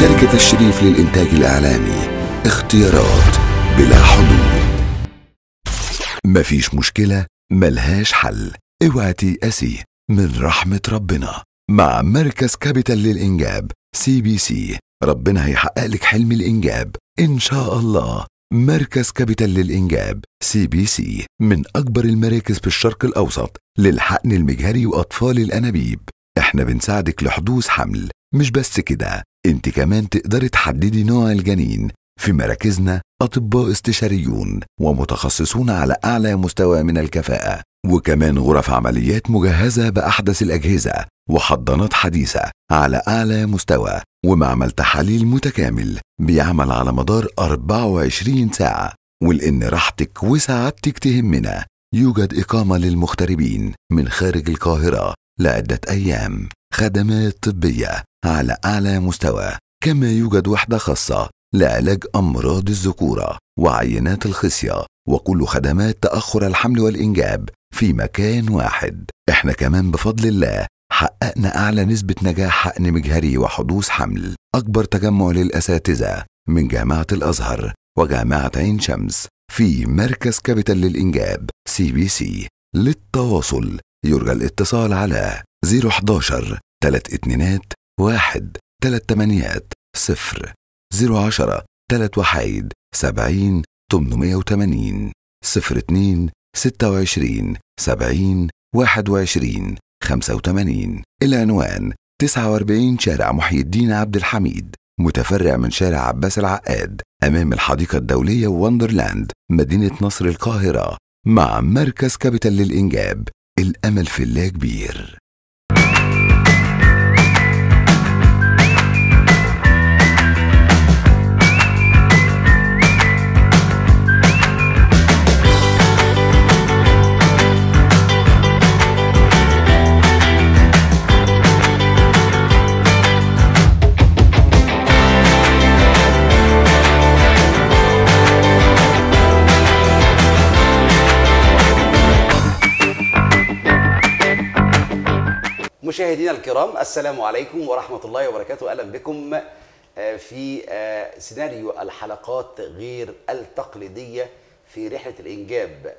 شركة الشريف للإنتاج الإعلامي. اختيارات بلا حدود. مفيش مشكلة ملهاش حل. اوعى تيأسي من رحمة ربنا. مع مركز Capital للإنجاب CBC. ربنا هيحقق لك حلم الإنجاب. إن شاء الله. مركز Capital للإنجاب CBC. من أكبر المراكز في الشرق الأوسط للحقن المجهري وأطفال الأنابيب. إحنا بنساعدك لحدوث حمل. مش بس كده أنت كمان تقدري تحددي نوع الجنين في مراكزنا أطباء استشاريون ومتخصصون على أعلى مستوى من الكفاءة. وكمان غرف عمليات مجهزة بأحدث الأجهزة وحضانات حديثة على أعلى مستوى ومعمل تحاليل متكامل بيعمل على مدار 24 ساعة. ولأن راحتك وسعادتك تهمنا. يوجد إقامة للمغتربين من خارج القاهرة. لعدة أيام. خدمات طبية على أعلى مستوى. كما يوجد وحدة خاصة لعلاج أمراض الذكورة وعينات الخصية. وكل خدمات تأخر الحمل والإنجاب في مكان واحد. إحنا كمان بفضل الله حققنا أعلى نسبة نجاح حقن مجهري وحدوث حمل. أكبر تجمع للأساتذة من جامعة الأزهر وجامعة عين شمس في مركز Capital للإنجاب CBC للتواصل يرجى الاتصال على 011 3 اتنينات واحد تلات تمانيات صفر 010 تلات وحيد سبعين تمنمية وتمانين صفر اتنين ستة وعشرين سبعين واحد وعشرين خمسة وتمانين العنوان تسعة وأربعين شارع محي الدين عبد الحميد متفرع من شارع عباس العقاد أمام الحديقة الدولية وندرلاند مدينة نصر القاهرة مع مركز كابيتال للإنجاب. الأمل في الله كبير. مشاهدينا الكرام السلام عليكم ورحمة الله وبركاته. أهلا بكم آه، في آه، سيناريو الحلقات غير التقليدية في رحلة الإنجاب.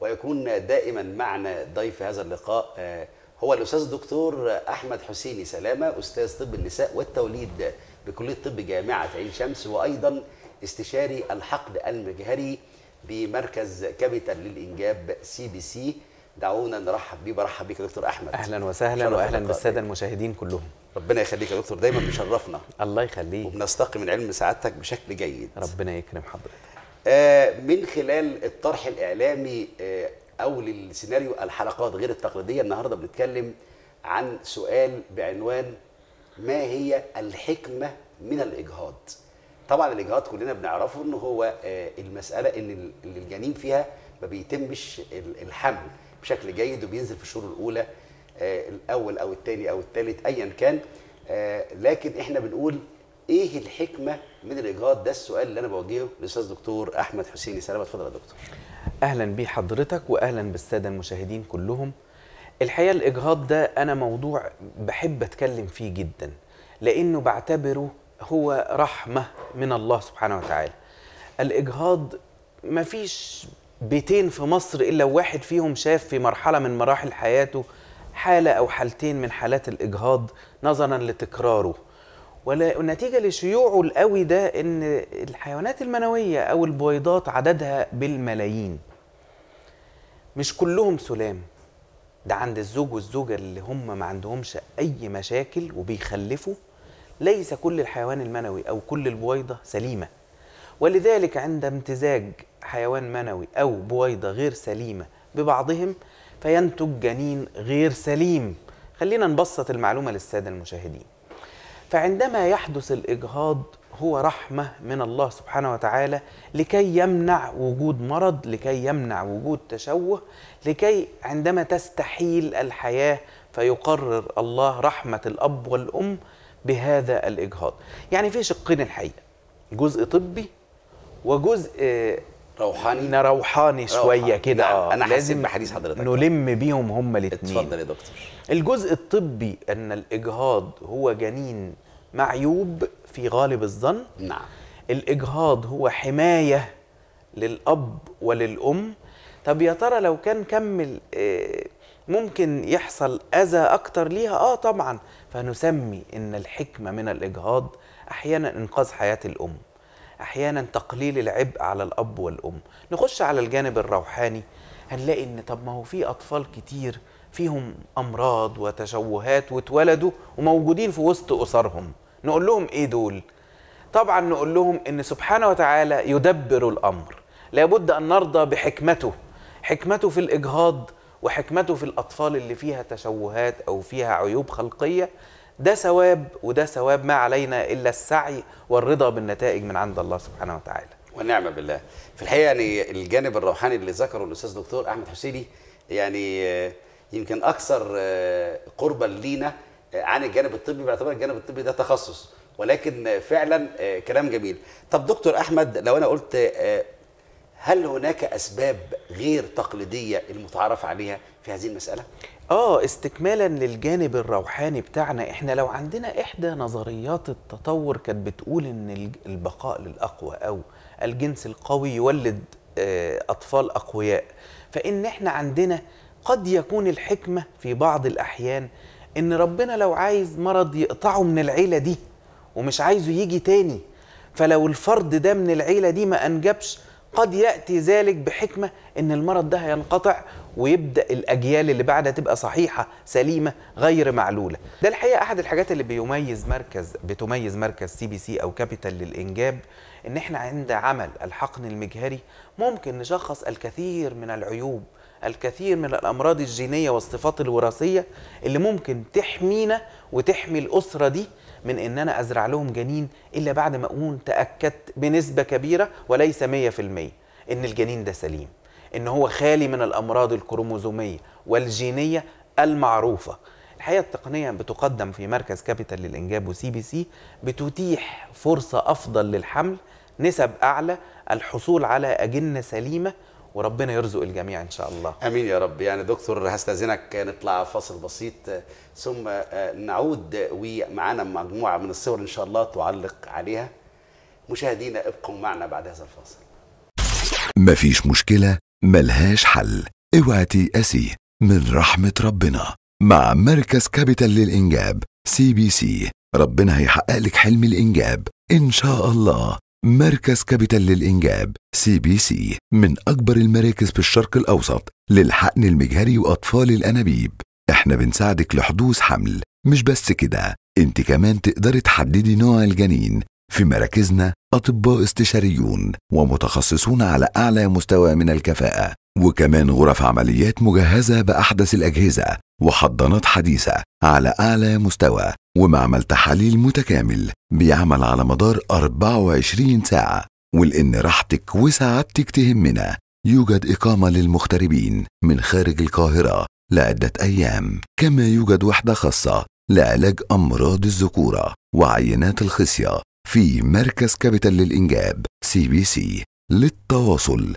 ويكون دائما معنا ضيف هذا اللقاء آه، هو الأستاذ الدكتور أحمد حسيني سلامة أستاذ طب النساء والتوليد بكلية طب جامعة عين شمس وأيضا استشاري الحقن المجهري بمركز Capital للإنجاب CBC. دعونا نرحب بيه برحب بيك يا دكتور أحمد. أهلا وسهلا واهلا. بالسادة المشاهدين كلهم. ربنا يخليك يا دكتور دايما مشرفنا الله يخليك. وبنستقي من علم سعادتك بشكل جيد. ربنا يكرم حضرتك. آه من خلال الطرح الإعلامي آه أو للسيناريو الحلقات غير التقليدية النهارده بنتكلم عن سؤال بعنوان ما هي الحكمة من الإجهاض؟ طبعا الإجهاض كلنا بنعرفه إن هو آه المسألة إن الجنين فيها ما بيتمش ال- الحمل. بشكل جيد وبينزل في الشهور الأولى آه الأول أو الثاني أو الثالث ايا كان. آه لكن إحنا بنقول إيه الحكمة من الاجهاض ده السؤال اللي أنا بوجهه للأستاذ دكتور أحمد حسيني. سلامه اتفضل يا دكتور. أهلا بيه حضرتك واهلا بالسادة المشاهدين كلهم. الحقيقة الاجهاض ده أنا موضوع بحب أتكلم فيه جدا لأنه بعتبره هو رحمة من الله سبحانه وتعالى. الاجهاض مفيش بيتين في مصر إلا واحد فيهم شاف في مرحلة من مراحل حياته حالة أو حالتين من حالات الإجهاض نظرا لتكراره. والنتيجة لشيوعه القوي ده إن الحيوانات المنوية أو البويضات عددها بالملايين. مش كلهم سلام. ده عند الزوج والزوجة اللي هم ما عندهمش أي مشاكل وبيخلفوا ليس كل الحيوان المنوي أو كل البويضة سليمة. ولذلك عند امتزاج حيوان منوي أو بويضة غير سليمة ببعضهم فينتج جنين غير سليم. خلينا نبسط المعلومة للسادة المشاهدين. فعندما يحدث الإجهاض هو رحمة من الله سبحانه وتعالى لكي يمنع وجود مرض لكي يمنع وجود تشوه لكي عندما تستحيل الحياة فيقرر الله رحمة الأب والأم بهذا الإجهاض. يعني في شقين الحقيقة جزء طبي وجزء آه، روحاني. روحاني روحاني. كده. آه، أنا حسيت لازم بحديث حضرتك. نلم بيهم هما الاثنين اتفضل يا دكتور. الجزء الطبي أن الإجهاض هو جنين معيوب في غالب الظن. نعم. الإجهاض هو حماية للأب وللأم. طب يا ترى لو كان كمل آه، ممكن يحصل أذى أكتر ليها؟ آه طبعا. فنسمي إن الحكمة من الإجهاض أحيانا إنقاذ حياة الأم. أحيانا تقليل العبء على الأب والأم. نخش على الجانب الروحاني هنلاقي إن طب ما هو في أطفال كتير فيهم أمراض وتشوهات واتولدوا وموجودين في وسط أسرهم. نقول لهم إيه دول؟ طبعا نقول لهم إن سبحانه وتعالى يدبر الأمر. لابد أن نرضى بحكمته حكمته في الإجهاض وحكمته في الأطفال اللي فيها تشوهات أو فيها عيوب خلقية. ده ثواب وده ثواب ما علينا إلا السعي والرضا بالنتائج من عند الله سبحانه وتعالى. ونعم بالله. في الحقيقة يعني الجانب الروحاني اللي ذكره الأستاذ دكتور أحمد حسيني يعني يمكن أكثر آه، قربا لينا عن الجانب الطبي باعتبار الجانب الطبي ده تخصص ولكن فعلا كلام جميل. طب دكتور أحمد لو أنا قلت هل هناك أسباب غير تقليدية المتعارف عليها في هذه المسألة؟ آه استكمالا للجانب الروحاني بتاعنا. إحنا لو عندنا إحدى نظريات التطور كانت بتقول إن البقاء للأقوى أو الجنس القوي يولد آه، أطفال أقوياء. فإن إحنا عندنا قد يكون الحكمة في بعض الأحيان إن ربنا لو عايز مرض يقطعه من العيلة دي ومش عايزه يجي تاني فلو الفرد ده من العيلة دي ما أنجبش قد يأتي ذلك بحكمة إن المرض ده هينقطع ويبدأ الأجيال اللي بعدها تبقى صحيحة سليمة غير معلولة. ده الحقيقة أحد الحاجات اللي بيميز مركز بتميز مركز CBC أو Capital للإنجاب إن إحنا عند عمل الحقن المجهري ممكن نشخص الكثير من العيوب الكثير من الأمراض الجينية والصفات الوراثية اللي ممكن تحمينا وتحمي الأسرة دي من إن أنا أزرع لهم جنين إلا بعد ما أكون تأكدت بنسبة كبيرة وليس 100% إن الجنين ده سليم. إن هو خالي من الأمراض الكروموزومية والجينية المعروفة. الحقيقة التقنية بتقدم في مركز Capital للإنجاب و CBC بتتيح فرصة أفضل للحمل نسب أعلى الحصول على أجنة سليمة وربنا يرزق الجميع إن شاء الله. آمين يا رب. يعني دكتور هستأذنك نطلع فاصل بسيط ثم نعود ومعانا مجموعة من الصور إن شاء الله تعلق عليها. مشاهدينا ابقوا معنا بعد هذا الفاصل. مفيش مشكلة ملهاش حل. اوعى تيأسي من رحمة ربنا. مع مركز Capital للإنجاب CBC. ربنا هيحقق لك حلم الإنجاب إن شاء الله. مركز Capital للإنجاب CBC من أكبر المراكز في الشرق الأوسط للحقن المجهري وأطفال الأنابيب. إحنا بنساعدك لحدوث حمل مش بس كده أنت كمان تقدري تحددي نوع الجنين. في مراكزنا أطباء استشاريون ومتخصصون على أعلى مستوى من الكفاءة. وكمان غرف عمليات مجهزة بأحدث الأجهزة وحضانات حديثة على أعلى مستوى ومعمل تحاليل متكامل بيعمل على مدار 24 ساعة ولأن راحتك وسعادتك تهمنا يوجد إقامة للمغتربين من خارج القاهرة لعدة أيام. كما يوجد وحدة خاصة لعلاج أمراض الذكورة وعينات الخصية في مركز Capital للإنجاب CBC للتواصل.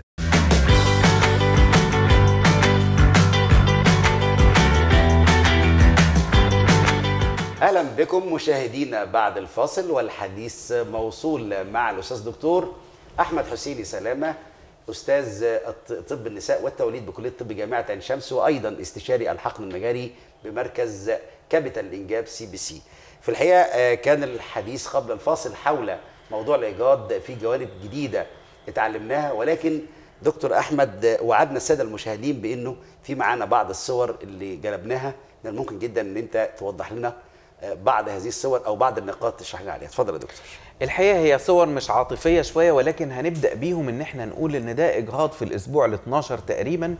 أهلا بكم مشاهدينا بعد الفاصل والحديث موصول مع الأستاذ دكتور أحمد حسيني سلامة أستاذ طب النساء والتوليد بكلية طب جامعة عين شمس وأيضا استشاري الحقن المجهري بمركز Capital للإنجاب CBC في الحقيقة آه، كان الحديث قبل الفاصل حول موضوع الإجهاض في جوانب جديدة اتعلمناها ولكن دكتور أحمد آه، وعدنا السادة المشاهدين بإنه في معانا بعض الصور اللي جلبناها من الممكن جدا إن أنت توضح لنا بعض هذه الصور أو بعض النقاط تشرح لنا عليها. اتفضل يا دكتور. الحقيقة هي صور مش عاطفية شوية ولكن هنبدأ بيهم إن إحنا نقول إن ده إجهاض في الأسبوع ال 12 تقريبا.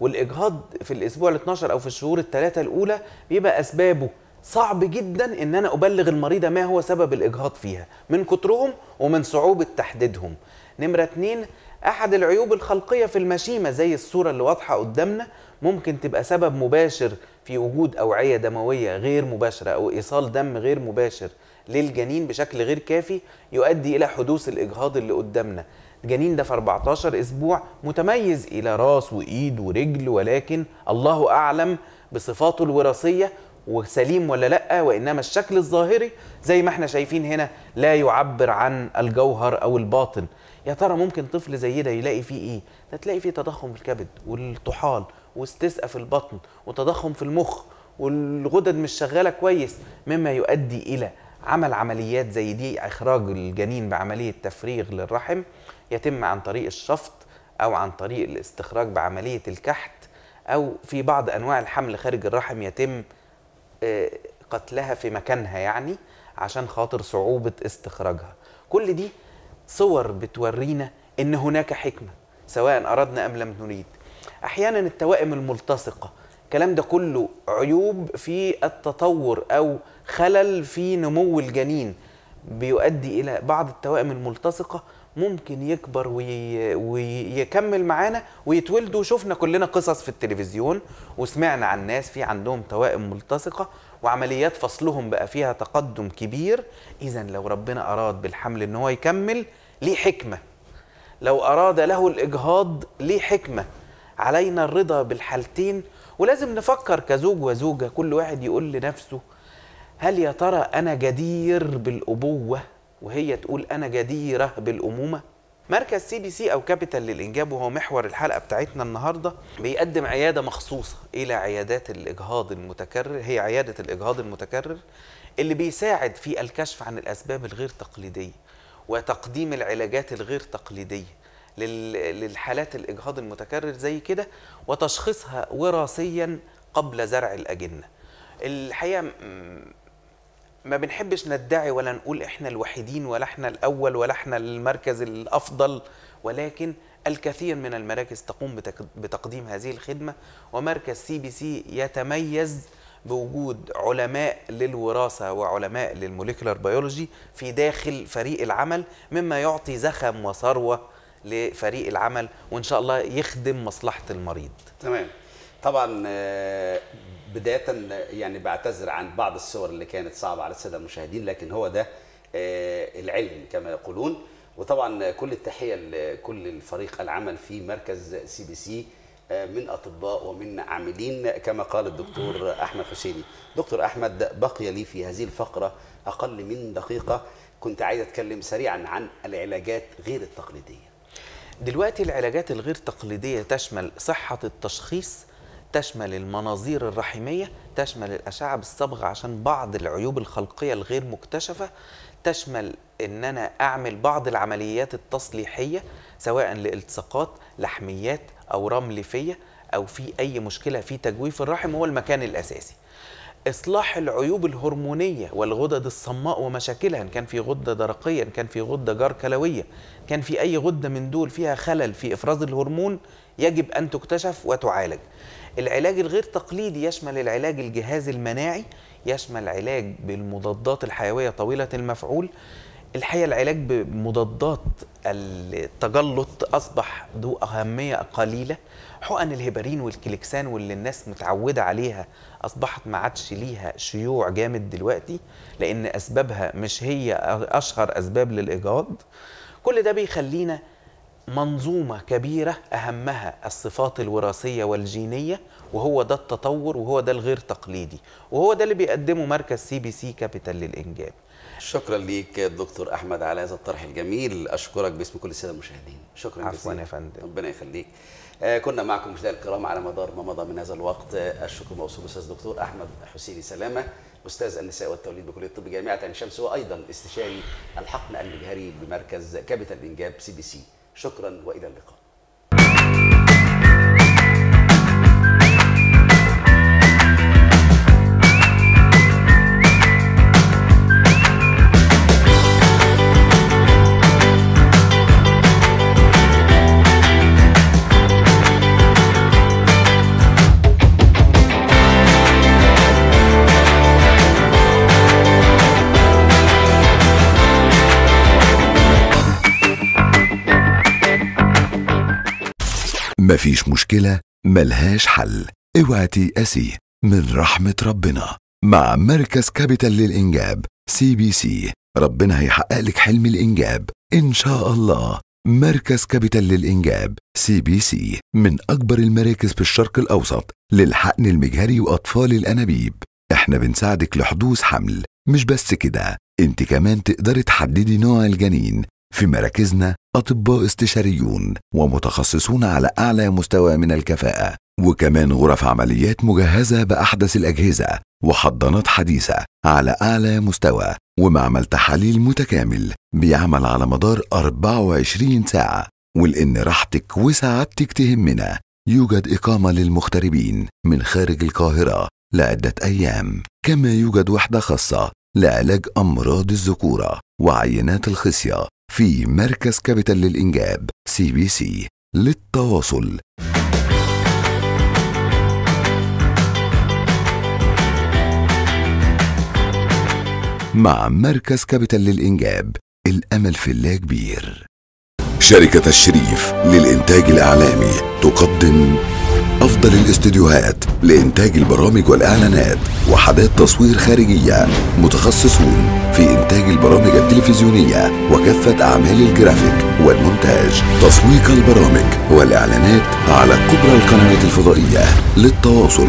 والإجهاض في الأسبوع ال 12 أو في الشهور الثلاثه الأولى بيبقى أسبابه صعب جدا إن أنا أبلغ المريضه ما هو سبب الإجهاض فيها من كترهم ومن صعوبة تحديدهم. نمرة اتنين أحد العيوب الخلقية في المشيمة زي الصورة اللي واضحة قدامنا ممكن تبقى سبب مباشر في وجود أوعية دموية غير مباشرة أو إيصال دم غير مباشر للجنين بشكل غير كافي يؤدي إلى حدوث الإجهاض اللي قدامنا. الجنين ده في 14 أسبوع متميز إلى راس وإيد ورجل ولكن الله أعلم بصفاته الوراثية وسليم ولا لأ وإنما الشكل الظاهري زي ما إحنا شايفين هنا لا يعبر عن الجوهر أو الباطن. يا ترى ممكن طفل زي ده يلاقي فيه إيه؟ ده تلاقي فيه تضخم في الكبد والطحال واستسقاء في البطن وتضخم في المخ والغدد مش شغالة كويس مما يؤدي إلى عمل عمليات زي دي إخراج الجنين بعملية تفريغ للرحم يتم عن طريق الشفط أو عن طريق الاستخراج بعملية الكحت أو في بعض أنواع الحمل خارج الرحم يتم آه، قتلها في مكانها يعني عشان خاطر صعوبة استخراجها. كل دي صور بتورينا إن هناك حكمة سواء أردنا أم لم نريد. أحيانا التوائم الملتصقة. الكلام ده كله عيوب في التطور أو خلل في نمو الجنين. بيؤدي إلى بعض التوائم الملتصقة ممكن يكبر وي... ويكمل معانا ويتولدوا. شفنا كلنا قصص في التلفزيون وسمعنا عن ناس في عندهم توائم ملتصقة وعمليات فصلهم بقى فيها تقدم كبير. اذا لو ربنا أراد بالحمل إن هو يكمل ليه حكمة؟ لو أراد له الإجهاض ليه حكمة؟ علينا الرضا بالحالتين ولازم نفكر كزوج وزوجة كل واحد يقول لنفسه هل يا ترى أنا جدير بالأبوة؟ وهي تقول أنا جديرة بالأمومة. مركز CBC أو Capital للإنجاب وهو محور الحلقة بتاعتنا النهاردة بيقدم عيادة مخصوصة إلى عيادات الإجهاض المتكرر. هي عيادة الإجهاض المتكرر اللي بيساعد في الكشف عن الأسباب الغير تقليدية وتقديم العلاجات الغير تقليدية. لل- للحالات الإجهاض المتكرر زي كده وتشخيصها وراثيا قبل زرع الأجنة. الحقيقة ما بنحبش ندعي ولا نقول إحنا الوحيدين ولا إحنا الأول ولا إحنا المركز الأفضل ولكن الكثير من المراكز تقوم بتقديم هذه الخدمة ومركز CBC يتميز بوجود علماء للوراثة وعلماء لل molecular biology في داخل فريق العمل مما يعطي زخم وثروة لفريق العمل وإن شاء الله يخدم مصلحة المريض. تمام. طبعا آه، بداية يعني بعتذر عن بعض الصور اللي كانت صعبة على السادة المشاهدين لكن هو ده آه، العلم كما يقولون. وطبعا كل التحية لكل الفريق العمل في مركز CBC من أطباء ومن عاملين كما قال الدكتور أحمد حسيني. دكتور أحمد بقي لي في هذه الفقرة أقل من دقيقة. كنت عايز أتكلم سريعا عن العلاجات غير التقليدية. دلوقتي العلاجات الغير تقليدية تشمل صحة التشخيص تشمل المناظير الرحمية تشمل الأشعة بالصبغة عشان بعض العيوب الخلقية الغير مكتشفة تشمل إن أنا أعمل بعض العمليات التصليحية سواء لالتصاقات لحميات أو رملفيه أو في أي مشكلة في تجويف الرحم هو المكان الأساسي. إصلاح العيوب الهرمونية والغدد الصماء ومشاكلها إن كان في غدة درقية إن كان في غدة جار كلوية كان في أي غدة من دول فيها خلل في إفراز الهرمون يجب أن تكتشف وتعالج. العلاج الغير تقليدي يشمل العلاج الجهاز المناعي يشمل علاج بالمضادات الحيوية طويلة المفعول الحقيقة العلاج بمضادات التجلط أصبح ذو أهمية قليلة. حقن الهيبرين والكليكسان واللي الناس متعودة عليها أصبحت ما عادش ليها شيوع جامد دلوقتي لأن أسبابها مش هي أشهر أسباب للاجهاض كل ده بيخلينا منظومة كبيرة أهمها الصفات الوراثية والجينية وهو ده التطور وهو ده الغير تقليدي وهو ده اللي بيقدمه مركز CBC Capital للإنجاب. شكرا ليك دكتور أحمد على هذا الطرح الجميل. أشكرك باسم كل السادة المشاهدين. شكرا عفواً يا فندم. ربنا يخليك. آه كنا معكم مشاهدينا الكرام على مدار ما مضى من هذا الوقت. آه الشكر موصول الاستاذ دكتور أحمد حسيني سلامة أستاذ النساء والتوليد بكلية الطب جامعة عين شمس وأيضا استشاري الحقن المجهري بمركز Capital إنجاب CBC. شكرا وإلى اللقاء. مفيش مشكلة ملهاش حل. اوعى تيأسي من رحمة ربنا. مع مركز Capital للإنجاب CBC. ربنا هيحقق لك حلم الإنجاب. إن شاء الله. مركز Capital للإنجاب CBC. من أكبر المراكز في الشرق الأوسط للحقن المجهري وأطفال الأنابيب. إحنا بنساعدك لحدوث حمل. مش بس كده أنت كمان تقدري تحددي نوع الجنين. في مراكزنا أطباء استشاريون ومتخصصون على أعلى مستوى من الكفاءة وكمان غرف عمليات مجهزة بأحدث الأجهزة وحضانات حديثة على أعلى مستوى ومعمل تحاليل متكامل بيعمل على مدار 24 ساعة. ولأن راحتك وسعادتك تهمنا يوجد إقامة للمغتربين من خارج القاهرة لعدة أيام. كما يوجد وحدة خاصة لعلاج أمراض الذكورة وعينات الخصية. في مركز Capital للإنجاب CBC للتواصل. مع مركز Capital للإنجاب الأمل في الله كبير. شركة الشريف للإنتاج الإعلامي تقدم أفضل الاستديوهات لإنتاج البرامج والإعلانات وحدات تصوير خارجية. متخصصون في إنتاج البرامج التلفزيونية وكافة أعمال الجرافيك والمونتاج. تسويق البرامج والإعلانات على كبرى القنوات الفضائية للتواصل.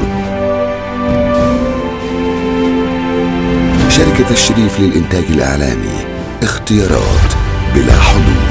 شركة الشريف للإنتاج الإعلامي اختيارات بلا حدود.